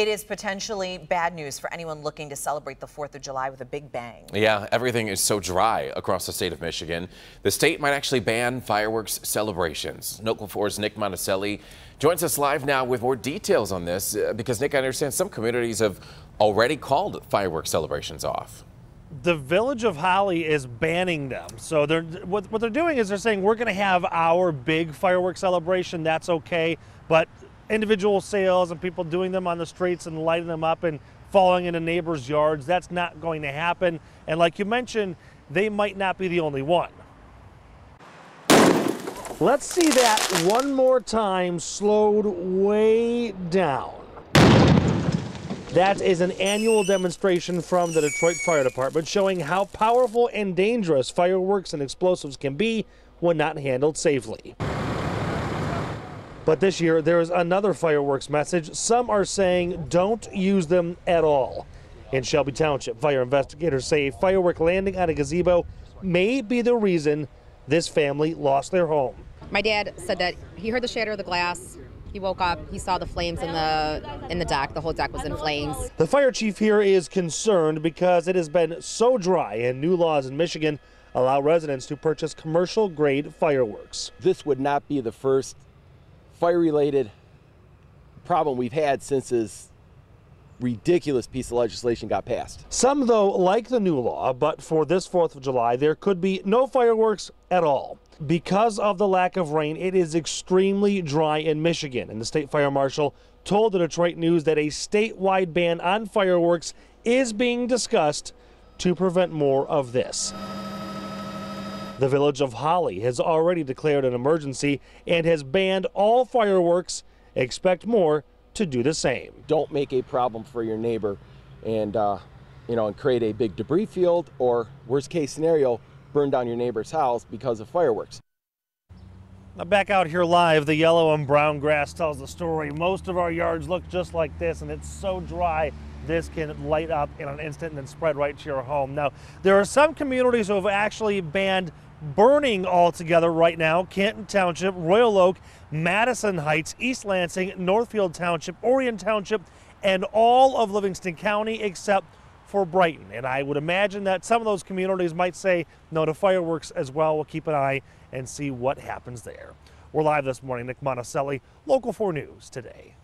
It is potentially bad news for anyone looking to celebrate the 4th of July with a big bang. Yeah, everything is so dry across the state of Michigan. The state might actually ban fireworks celebrations. Local 4's Nick Monticello joins us live now with more details on this uh, because, Nick, I understand some communities have already called fireworks celebrations off the village of Holly is banning them. So they're what, what they're doing is they're saying we're going to have our big fireworks celebration. That's okay, but individual sales and people doing them on the streets and lighting them up and falling into neighbors' yards, that's not going to happen. And like you mentioned, they might not be the only one. Let's see that one more time slowed way down. That is an annual demonstration from the Detroit Fire Department showing how powerful and dangerous fireworks and explosives can be when not handled safely. But this year, there is another fireworks message. Some are saying don't use them at all. In Shelby Township, fire investigators say a firework landing on a gazebo may be the reason this family lost their home. My dad said that he heard the shatter of the glass. He woke up, he saw the flames in the in the deck. The whole deck was in flames. The fire chief here is concerned because it has been so dry and new laws in Michigan allow residents to purchase commercial grade fireworks. This would not be the first fire-related problem we've had since this ridiculous piece of legislation got passed. Some, though, like the new law, but for this 4th of July, there could be no fireworks at all. Because of the lack of rain, it is extremely dry in Michigan, and the state fire marshal told the Detroit News that a statewide ban on fireworks is being discussed to prevent more of this. The village of Holly has already declared an emergency and has banned all fireworks. Expect more to do the same. Don't make a problem for your neighbor and, uh, you know, and create a big debris field or worst case scenario, burn down your neighbor's house because of fireworks. Now back out here live, the yellow and brown grass tells the story. Most of our yards look just like this and it's so dry this can light up in an instant and then spread right to your home. Now, there are some communities who have actually banned burning altogether right now. Canton Township, Royal Oak, Madison Heights, East Lansing, Northfield Township, Orion Township, and all of Livingston County except for Brighton. And I would imagine that some of those communities might say no to fireworks as well. We'll keep an eye and see what happens there. We're live this morning. Nick Monticello, Local 4 News today.